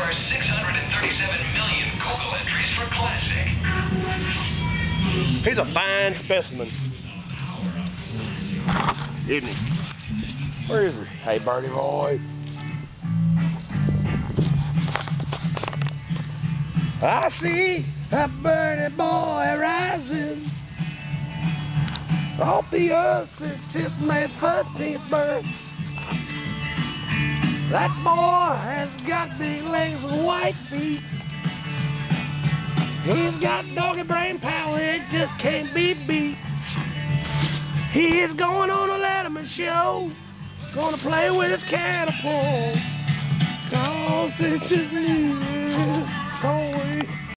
there are 637 million Google entries for Classic. He's a fine specimen. Isn't he? Where is he? Hey, Birdie boy. I see a birdie boy rising off the earth since his May 15th birth. That boy has got big legs and white feet. He's got doggy brain power, it just can't be beat. He is going on a Letterman show, gonna play with his catapult. Cause it's his new toy.